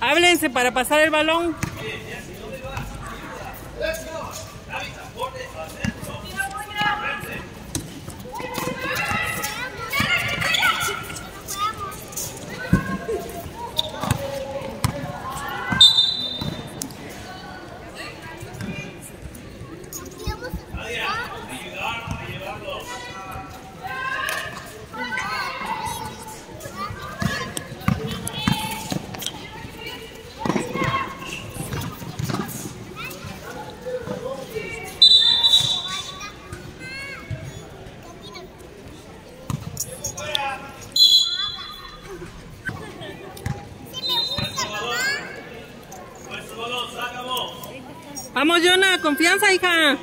Háblense para pasar el balón. 不要再看。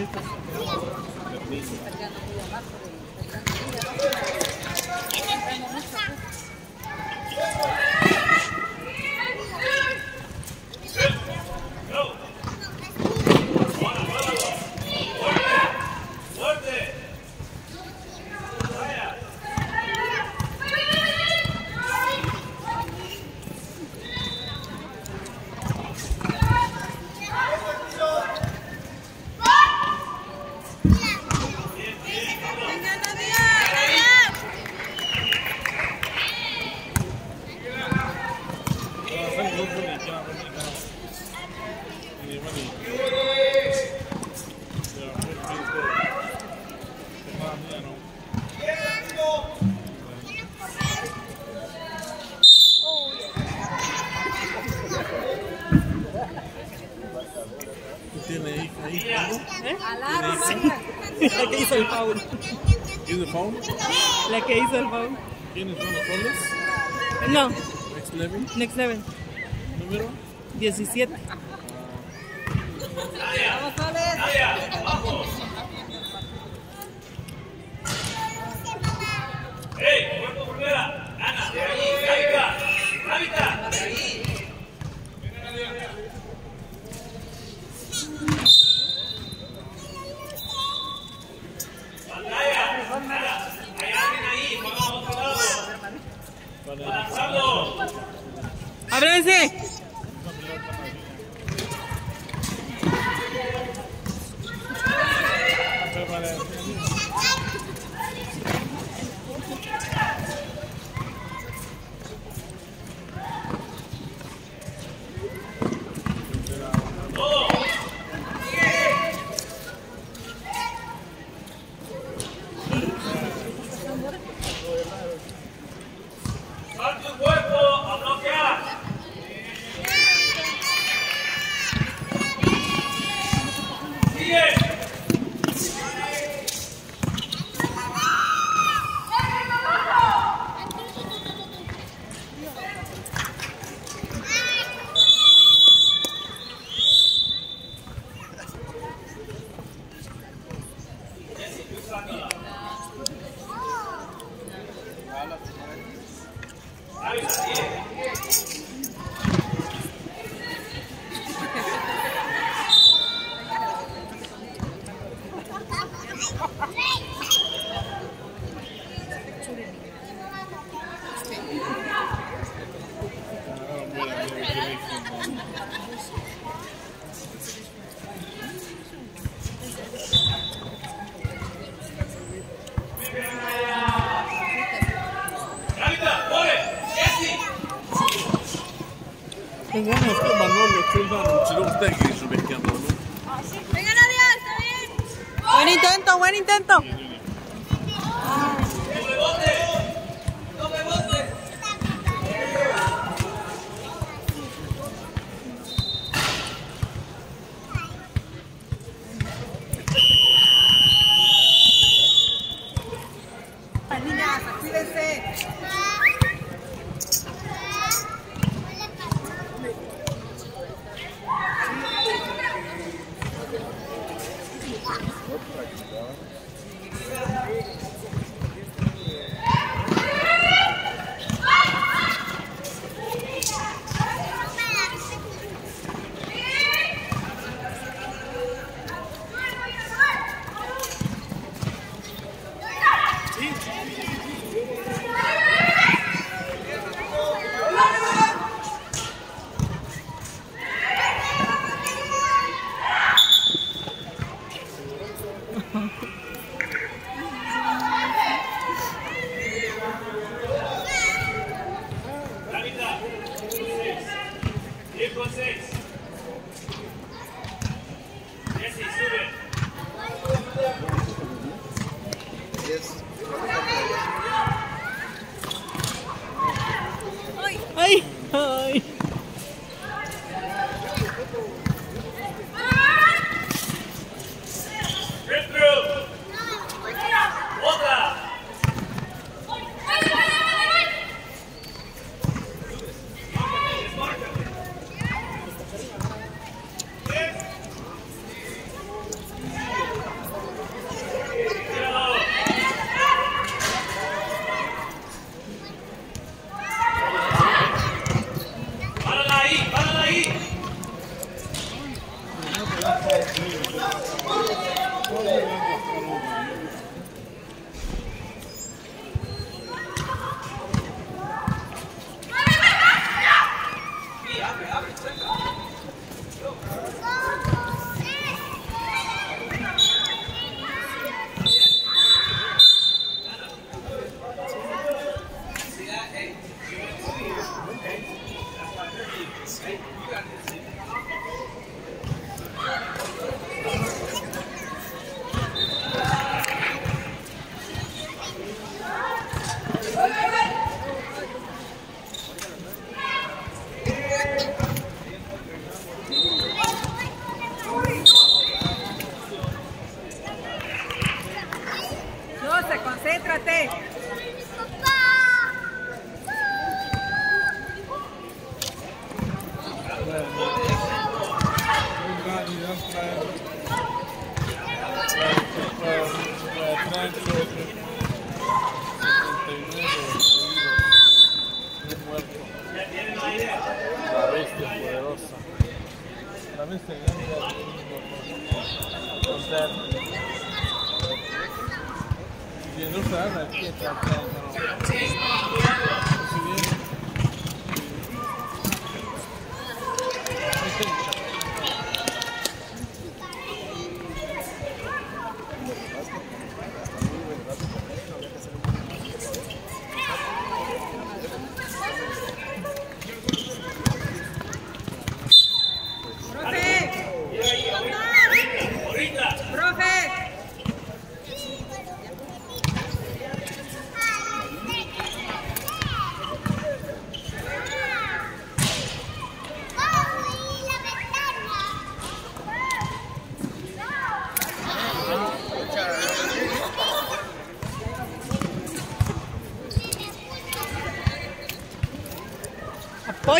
Tergantung ¿Tú tienes hija ahí? ¿Eh? La que hizo el foul. ¿Tienes phone? La que hizo el foul. ¿Tienes unos soles? No, Next level. next level. ¿Número? 17. ¡Ey! En Buen intento, buen intento.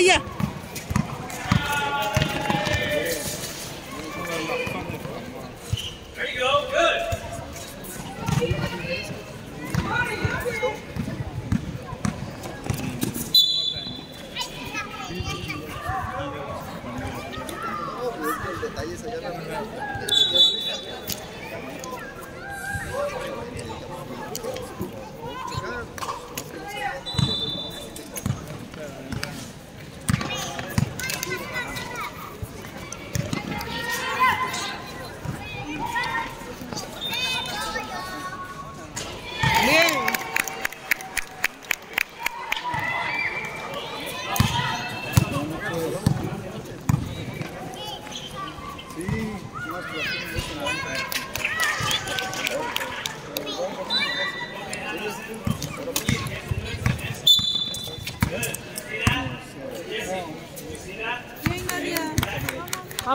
Oh, Oye,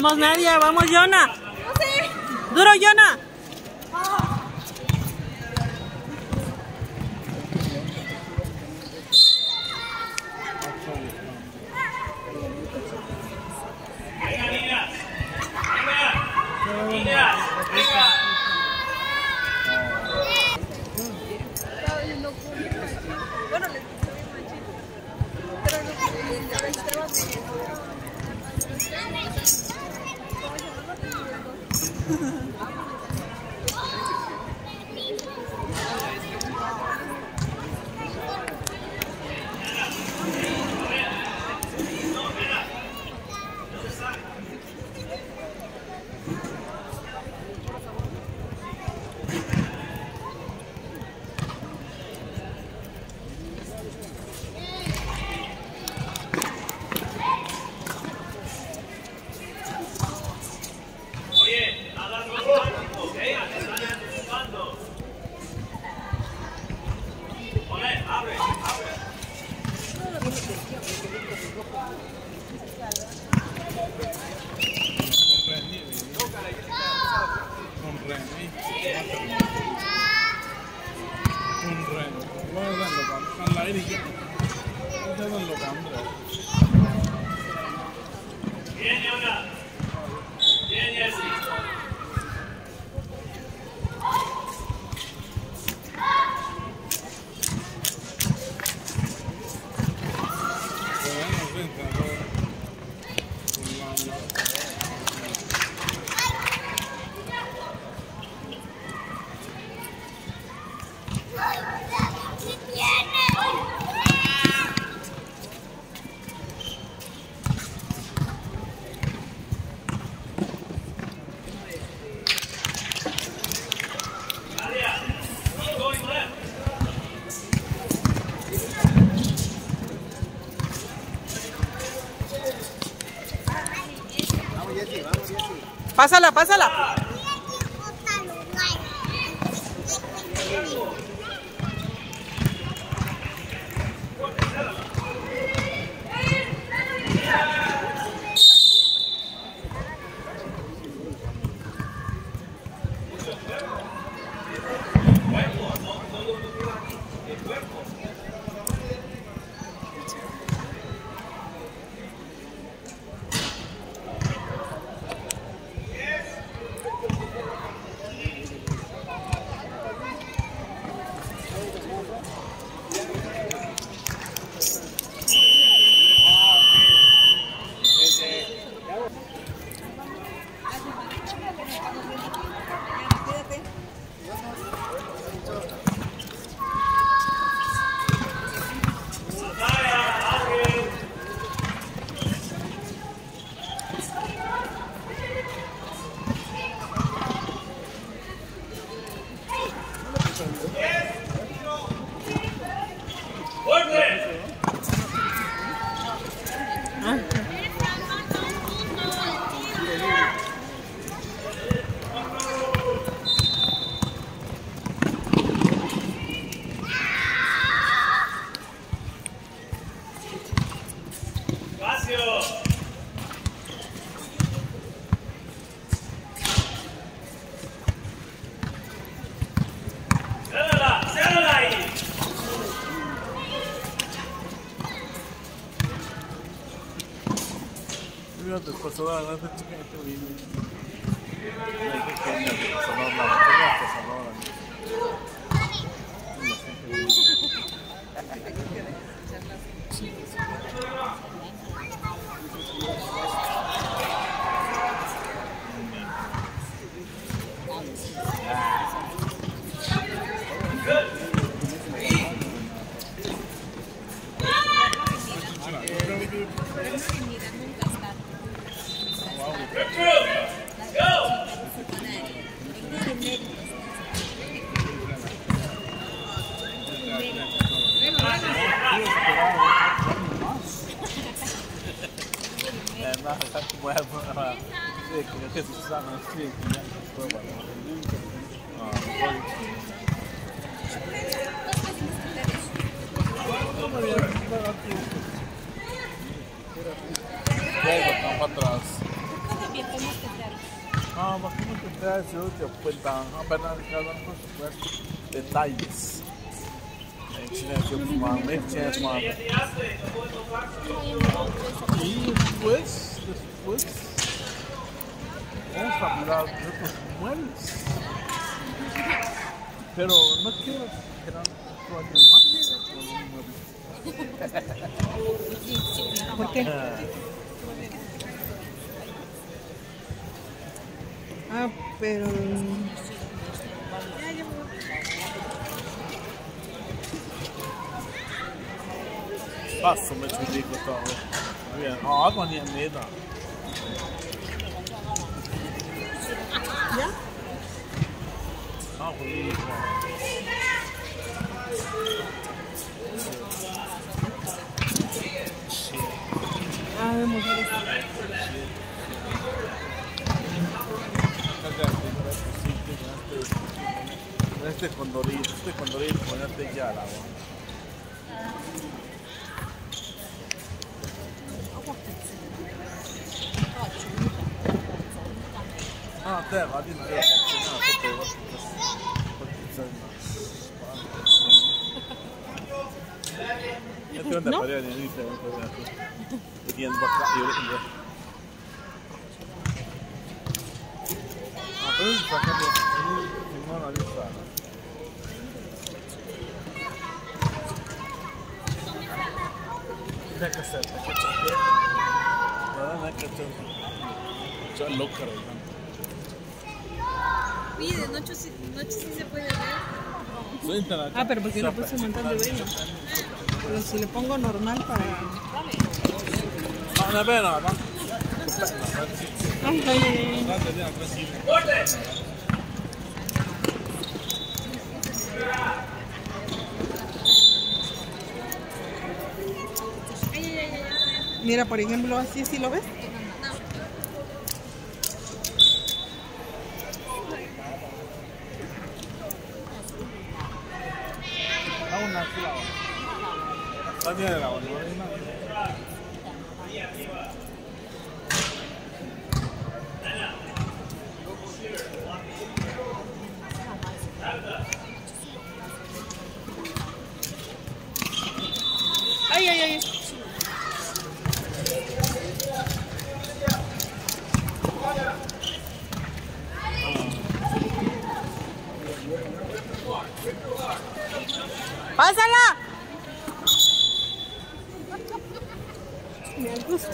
Vamos Nadia, vamos Yona. No sé. Duro Yona. Yeah. Pásala, pásala. toda. Apenas cada uno por supuesto detalles. En China fumaba. Y después, después, vamos a hablar de otros muebles. Pero no quiero que no alguien más con un mueble. ¿Por qué? Ah, pero. Passo, me digo todo. Bien, ah, con ni nada. ¿Ya? Ah, bonito. Ah, Este condorito, este condorito, ponerte ya. Ah, te va di na. Ito yung dapat yan, yung isa yung kaya. Bigyan baka yun yun. Ah, pero sa kanya, yung mga alis sa Hindi kasi, de noche sí, noche sí se puede ver. Ah, pero porque no puse un montón de brillo. Pero si le pongo normal para. ¿no ay, ay, ay, ay. Mira, por ejemplo, así, ¿sí lo ves? Hago una sola. Está bien de la olla, ¿no? Hay una- Ay, ay, ay. ¡Pásala! Me gusta.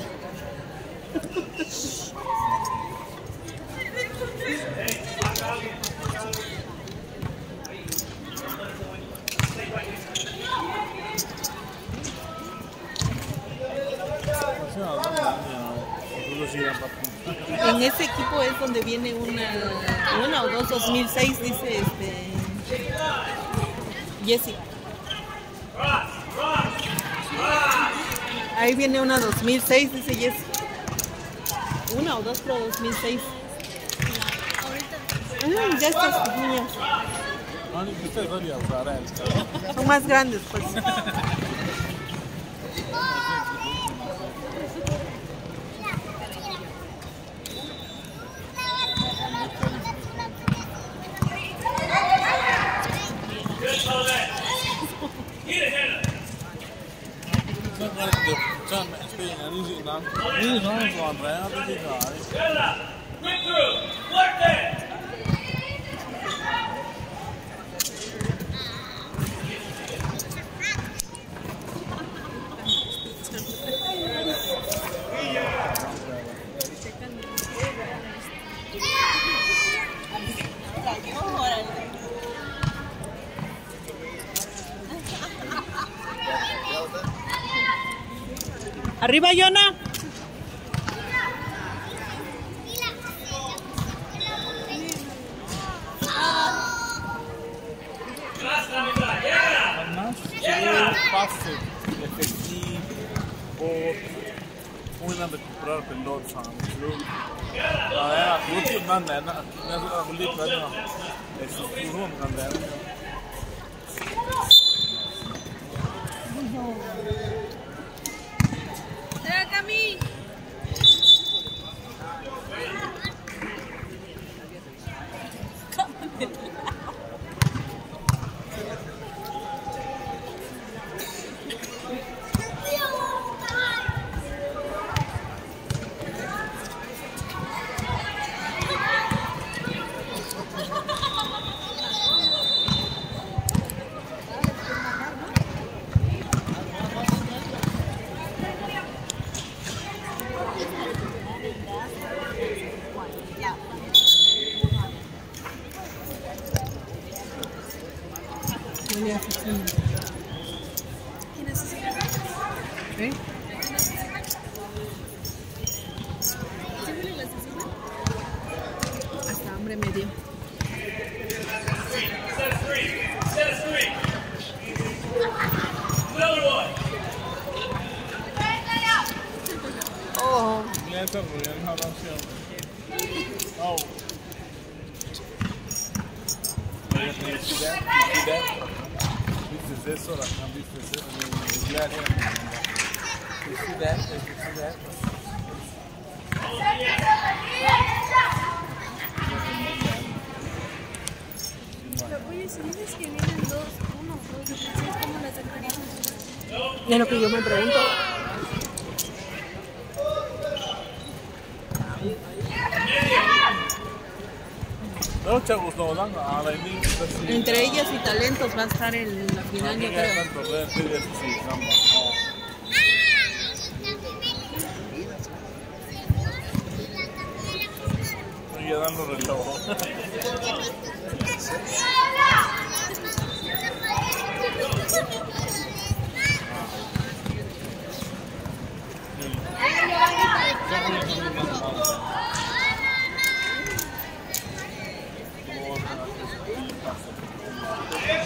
O sea, no, no, no, no, sí, la parte. En ese equipo es donde viene una, una o dos 2006, dice este Jessica. Ahí viene una 2006, dice Jessica. Una o dos, pero 2006. Ah, ya estas niñas. No, ni que usted debería usar el Son más grandes, pues. ¡Izquierda! ¡Quick Arriba, Yona. This it. I mean. You that? You see that? Pero, oye, si dices que vienen dos, uno, dos, ¿sí ¿cómo las sacarías? es lo que yo me pregunto. No, chavos, no, dan a la inicia. sí. Entre ellas y talentos va a estar en la final, yo creo. tanto ver, sí, eso sí, caramba, no. Sigue dando reloj.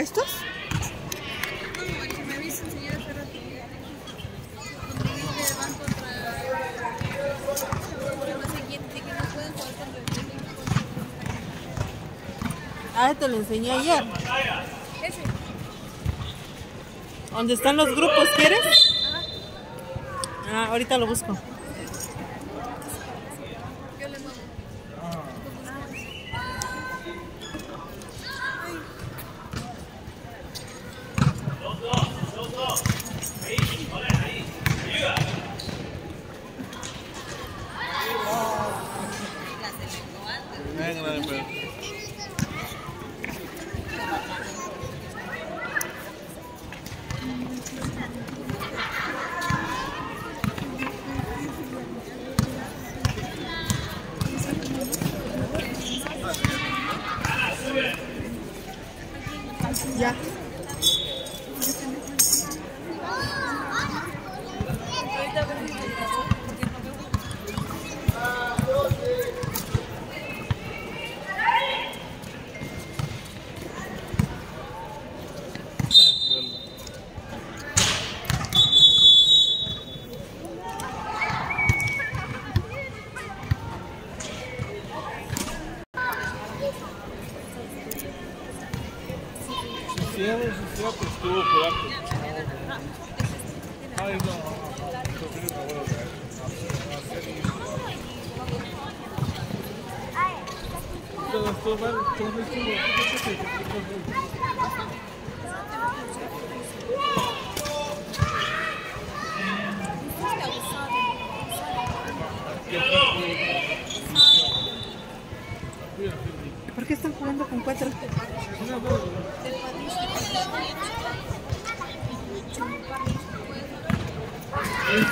México. Ah, te lo enseñé ayer. Ese. ¿Dónde están los grupos? ¿Quieres? Ah, ahorita lo busco.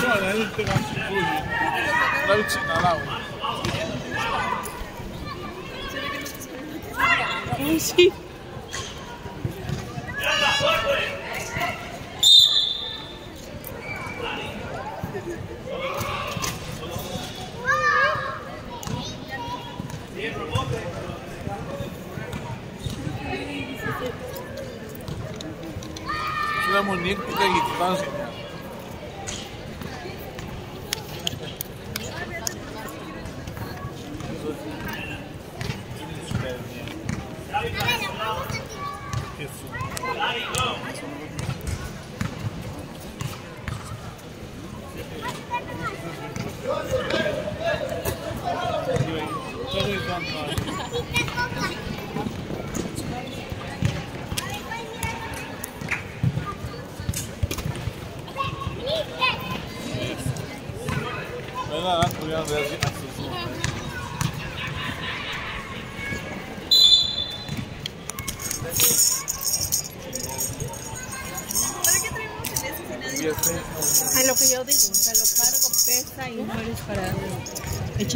Esto a la gente va a subir. La vicina al agua. Ay, sí. la muñeca y distancia. ¿Verdad?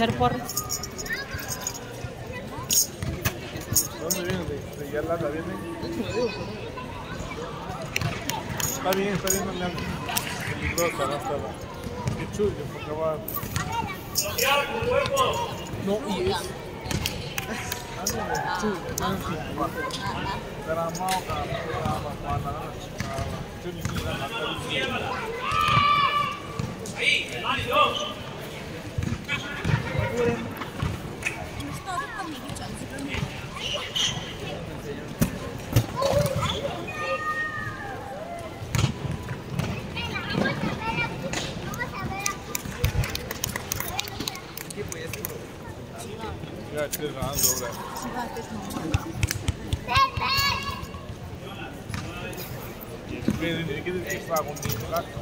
Echar porras. ¿Dónde viene? ¿De, viene? Está bien, está bien. Qué chulo, cuerpo. No, y es. Ahí. Ja, ich will warm, so, oder? Ich will den extra rund den Platz.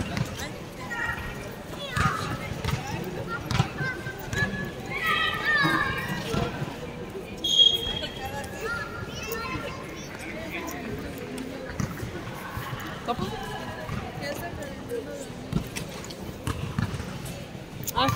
Ah,